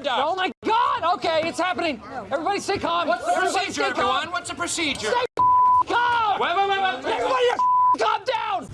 Oh my God! Okay, it's happening. Everybody stay calm. What's the Everybody procedure, stay calm. everyone? What's the procedure? Stay calm. Wait, wait, wait, wait. Everybody calm down.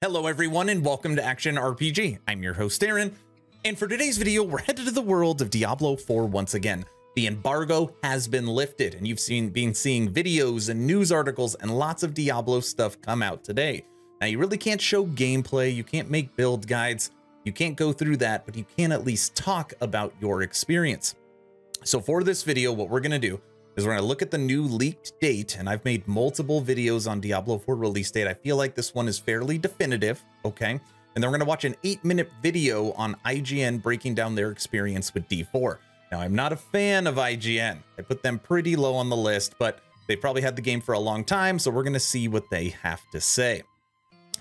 Hello everyone and welcome to Action RPG. I'm your host Aaron, and for today's video we're headed to the world of Diablo 4 once again. The embargo has been lifted and you've seen been seeing videos and news articles and lots of Diablo stuff come out today. Now you really can't show gameplay, you can't make build guides, you can't go through that, but you can at least talk about your experience. So for this video, what we're gonna do is we're gonna look at the new leaked date, and I've made multiple videos on Diablo 4 release date. I feel like this one is fairly definitive, okay? And then we're gonna watch an eight minute video on IGN breaking down their experience with D4. Now, I'm not a fan of IGN. I put them pretty low on the list, but they probably had the game for a long time, so we're gonna see what they have to say.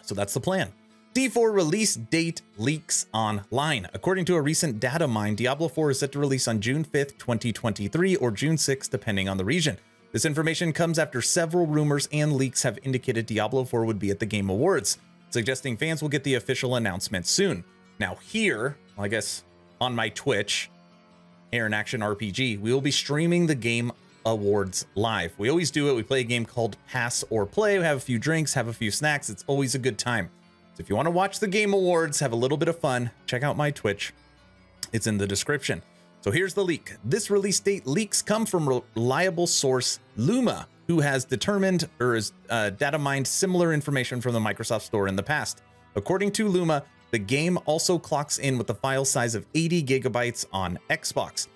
So that's the plan. D4 release date leaks online. According to a recent data mine, Diablo 4 is set to release on June 5th, 2023 or June 6th, depending on the region. This information comes after several rumors and leaks have indicated Diablo 4 would be at the Game Awards, suggesting fans will get the official announcement soon. Now here, I guess on my Twitch, Aaron Action RPG, we will be streaming the Game Awards live. We always do it. We play a game called Pass or Play. We have a few drinks, have a few snacks. It's always a good time. So if you want to watch the Game Awards, have a little bit of fun, check out my Twitch. It's in the description. So here's the leak. This release date leaks come from reliable source Luma, who has determined or has uh, data mined similar information from the Microsoft Store in the past. According to Luma, the game also clocks in with a file size of 80 gigabytes on Xbox.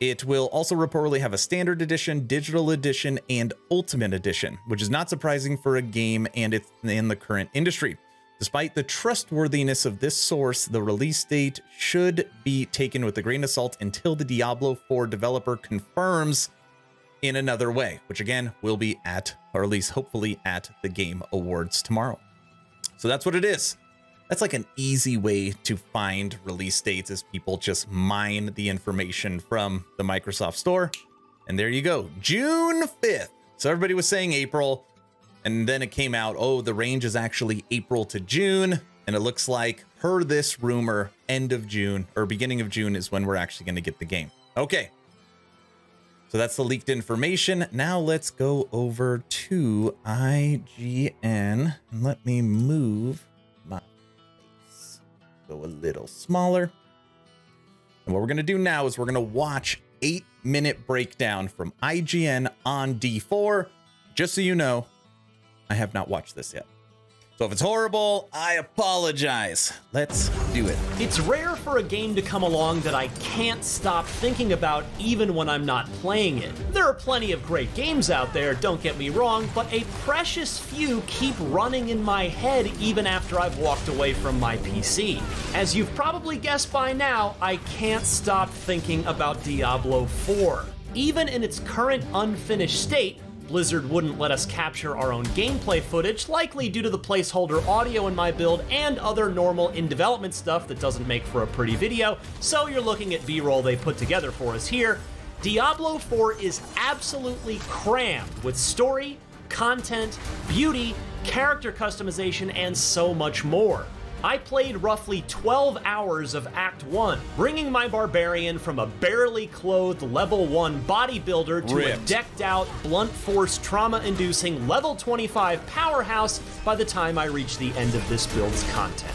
It will also reportedly have a standard edition, digital edition, and ultimate edition, which is not surprising for a game and it's in the current industry. Despite the trustworthiness of this source, the release date should be taken with a grain of salt until the Diablo 4 developer confirms in another way, which again will be at, or at least hopefully at the Game Awards tomorrow. So that's what it is. That's like an easy way to find release dates is people just mine the information from the Microsoft Store. And there you go, June 5th. So everybody was saying April, and then it came out, oh, the range is actually April to June. And it looks like, per this rumor, end of June or beginning of June is when we're actually going to get the game. Okay. So that's the leaked information. Now let's go over to IGN. And let me move. Go a little smaller. And what we're going to do now is we're going to watch eight minute breakdown from IGN on D4. Just so you know, I have not watched this yet. So if it's horrible, I apologize. Let's do it. It's rare for a game to come along that I can't stop thinking about even when I'm not playing it. There are plenty of great games out there, don't get me wrong, but a precious few keep running in my head even after I've walked away from my PC. As you've probably guessed by now, I can't stop thinking about Diablo 4. Even in its current unfinished state, Blizzard wouldn't let us capture our own gameplay footage, likely due to the placeholder audio in my build and other normal in development stuff that doesn't make for a pretty video, so you're looking at B-roll they put together for us here. Diablo 4 is absolutely crammed with story, content, beauty, character customization, and so much more. I played roughly 12 hours of Act 1, bringing my barbarian from a barely clothed level 1 bodybuilder to Ripped. a decked out, blunt force, trauma inducing level 25 powerhouse by the time I reach the end of this build's content.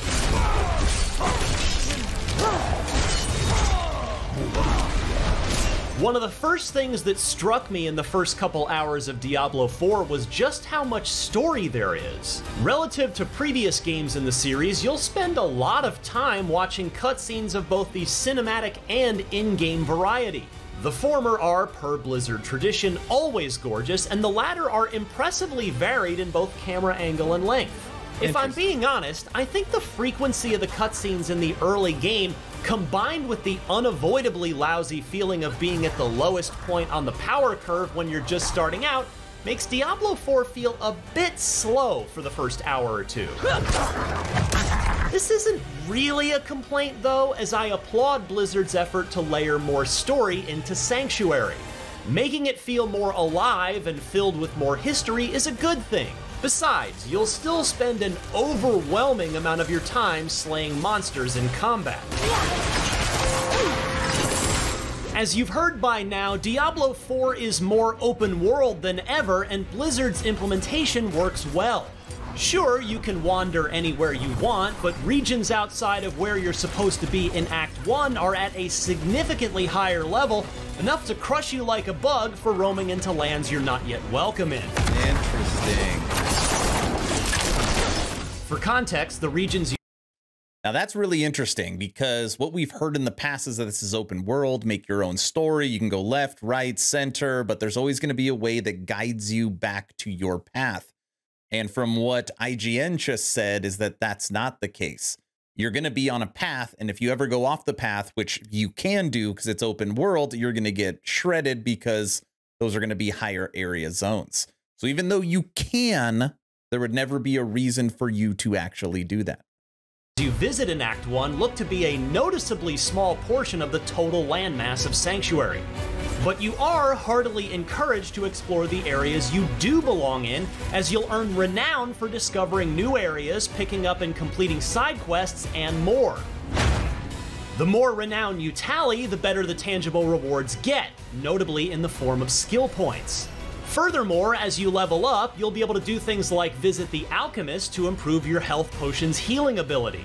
One of the first things that struck me in the first couple hours of Diablo 4 was just how much story there is. Relative to previous games in the series, you'll spend a lot of time watching cutscenes of both the cinematic and in-game variety. The former are, per Blizzard tradition, always gorgeous, and the latter are impressively varied in both camera angle and length. If I'm being honest, I think the frequency of the cutscenes in the early game, combined with the unavoidably lousy feeling of being at the lowest point on the power curve when you're just starting out, makes Diablo 4 feel a bit slow for the first hour or two. This isn't really a complaint though, as I applaud Blizzard's effort to layer more story into Sanctuary. Making it feel more alive and filled with more history is a good thing. Besides, you'll still spend an overwhelming amount of your time slaying monsters in combat. As you've heard by now, Diablo 4 is more open world than ever, and Blizzard's implementation works well. Sure, you can wander anywhere you want, but regions outside of where you're supposed to be in Act 1 are at a significantly higher level, enough to crush you like a bug for roaming into lands you're not yet welcome in. Interesting. For context, the regions Now that's really interesting because what we've heard in the past is that this is open world, make your own story. You can go left, right, center, but there's always going to be a way that guides you back to your path. And from what IGN just said is that that's not the case. You're going to be on a path, and if you ever go off the path, which you can do because it's open world, you're going to get shredded because those are going to be higher area zones. So even though you can, there would never be a reason for you to actually do that. you visit in Act 1 look to be a noticeably small portion of the total landmass of Sanctuary. But you are heartily encouraged to explore the areas you do belong in, as you'll earn renown for discovering new areas, picking up and completing side quests, and more. The more renown you tally, the better the tangible rewards get, notably in the form of skill points. Furthermore, as you level up, you'll be able to do things like visit the Alchemist to improve your health potion's healing ability.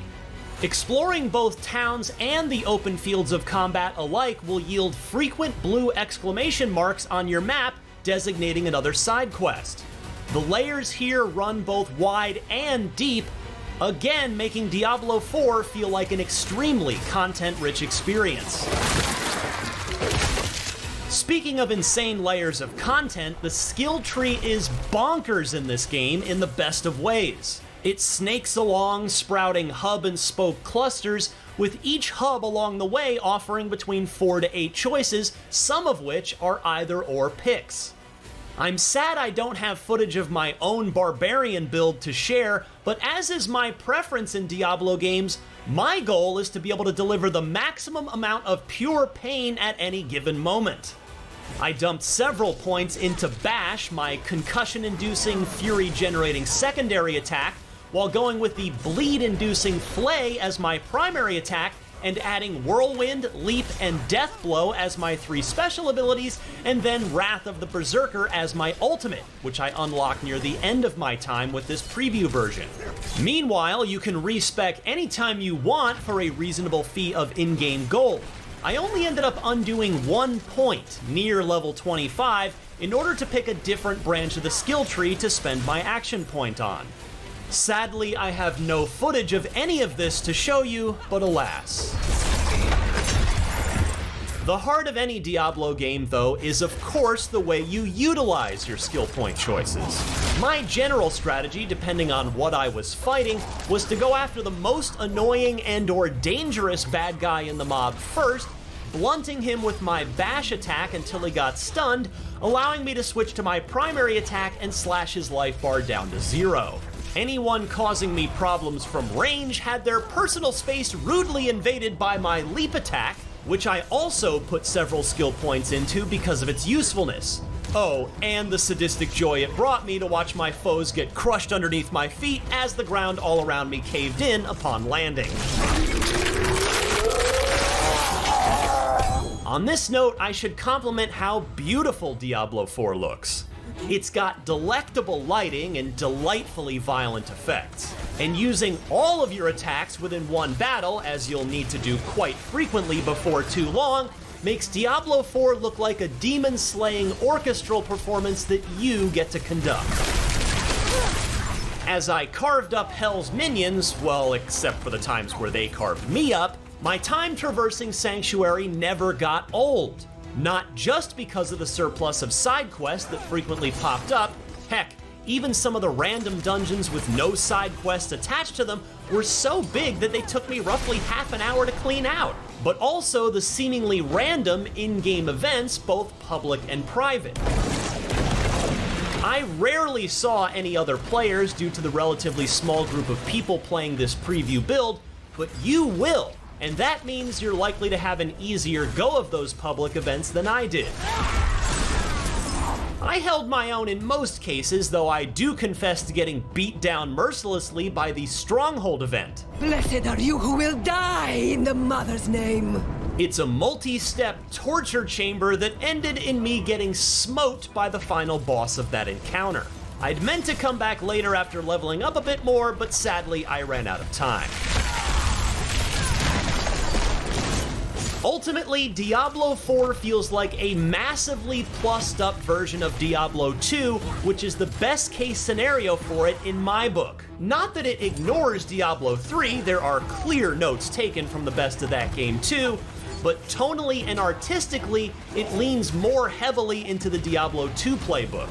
Exploring both towns and the open fields of combat alike will yield frequent blue exclamation marks on your map designating another side quest. The layers here run both wide and deep, again making Diablo 4 feel like an extremely content rich experience. Speaking of insane layers of content, the skill tree is bonkers in this game in the best of ways. It snakes along, sprouting hub and spoke clusters, with each hub along the way offering between 4 to 8 choices, some of which are either or picks. I'm sad I don't have footage of my own barbarian build to share, but as is my preference in Diablo games, my goal is to be able to deliver the maximum amount of pure pain at any given moment. I dumped several points into Bash, my concussion inducing, fury generating secondary attack, while going with the bleed inducing Flay as my primary attack and adding Whirlwind, Leap, and Death Blow as my three special abilities, and then Wrath of the Berserker as my ultimate, which I unlock near the end of my time with this preview version. Meanwhile, you can respec anytime you want for a reasonable fee of in game gold. I only ended up undoing one point near level 25 in order to pick a different branch of the skill tree to spend my action point on. Sadly, I have no footage of any of this to show you, but alas. The heart of any Diablo game, though, is of course the way you utilize your skill point choices. My general strategy, depending on what I was fighting, was to go after the most annoying and or dangerous bad guy in the mob first, blunting him with my bash attack until he got stunned, allowing me to switch to my primary attack and slash his life bar down to zero. Anyone causing me problems from range had their personal space rudely invaded by my leap attack, which I also put several skill points into because of its usefulness. Oh, and the sadistic joy it brought me to watch my foes get crushed underneath my feet as the ground all around me caved in upon landing. On this note, I should compliment how beautiful Diablo 4 looks. It's got delectable lighting and delightfully violent effects. And using all of your attacks within one battle, as you'll need to do quite frequently before too long, makes Diablo 4 look like a demon slaying orchestral performance that you get to conduct. As I carved up Hell's minions, well, except for the times where they carved me up, my time traversing Sanctuary never got old. Not just because of the surplus of side quests that frequently popped up, heck, even some of the random dungeons with no side quests attached to them were so big that they took me roughly half an hour to clean out. But also the seemingly random in game events, both public and private. I rarely saw any other players due to the relatively small group of people playing this preview build, but you will and that means you're likely to have an easier go of those public events than I did. I held my own in most cases, though I do confess to getting beat down mercilessly by the Stronghold event. Blessed are you who will die in the Mother's name. It's a multi step torture chamber that ended in me getting smote by the final boss of that encounter. I'd meant to come back later after leveling up a bit more, but sadly I ran out of time. Ultimately, Diablo 4 feels like a massively plussed up version of Diablo 2, which is the best case scenario for it in my book. Not that it ignores Diablo 3, there are clear notes taken from the best of that game too, but tonally and artistically, it leans more heavily into the Diablo 2 playbook.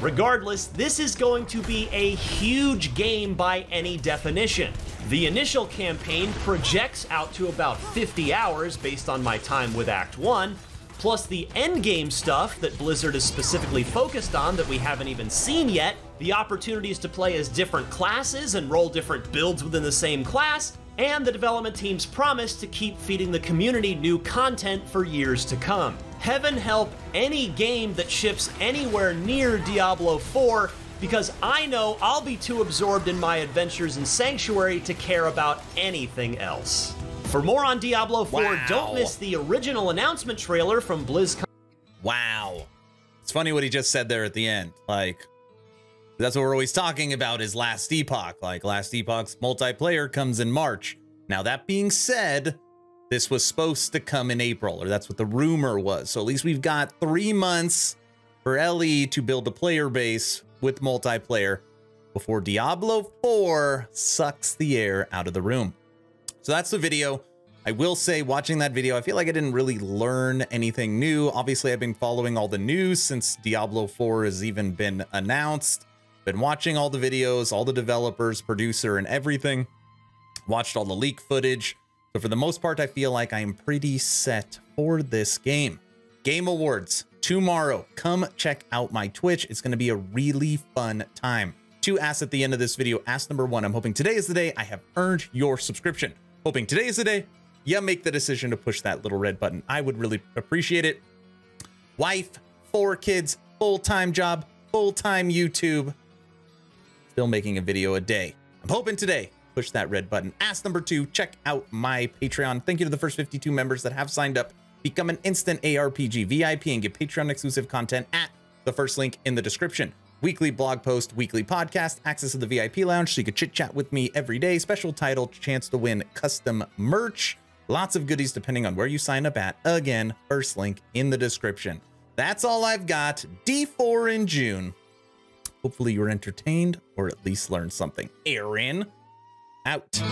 Regardless, this is going to be a huge game by any definition. The initial campaign projects out to about 50 hours based on my time with Act 1, plus the endgame stuff that Blizzard is specifically focused on that we haven't even seen yet, the opportunities to play as different classes and roll different builds within the same class, and the development team's promise to keep feeding the community new content for years to come. Heaven help any game that ships anywhere near Diablo 4 because I know I'll be too absorbed in my adventures in Sanctuary to care about anything else. For more on Diablo 4, Wow. don't miss the original announcement trailer from BlizzCon. Wow. It's funny what he just said there at the end. Like, that's what we're always talking about is Last Epoch. Like, Last Epoch's multiplayer comes in March. Now, that being said, this was supposed to come in April, or that's what the rumor was. So at least we've got three months for LE to build a player base with multiplayer before Diablo 4 sucks the air out of the room. So that's the video. I will say, watching that video, I feel like I didn't really learn anything new. Obviously, I've been following all the news since Diablo 4 has even been announced. Been watching all the videos, all the developers, producer, and everything. Watched all the leak footage. So for the most part, I feel like I am pretty set for this game. Game Awards tomorrow. Come check out my Twitch. It's going to be a really fun time. Two asks at the end of this video. Ask number one. I'm hoping today is the day I have earned your subscription. Hoping today is the day you make the decision to push that little red button. I would really appreciate it. Wife, four kids, full-time job, full-time YouTube. Still making a video a day. I'm hoping today push that red button. Ask number two, check out my Patreon. Thank you to the first 52 members that have signed up. Become an instant ARPG VIP and get Patreon exclusive content at the first link in the description. Weekly blog post, weekly podcast, access to the VIP lounge so you can chit chat with me every day. Special title, chance to win custom merch. Lots of goodies depending on where you sign up at. Again, first link in the description. That's all I've got. D4 in June. Hopefully you were entertained or at least learned something. Aaron, out.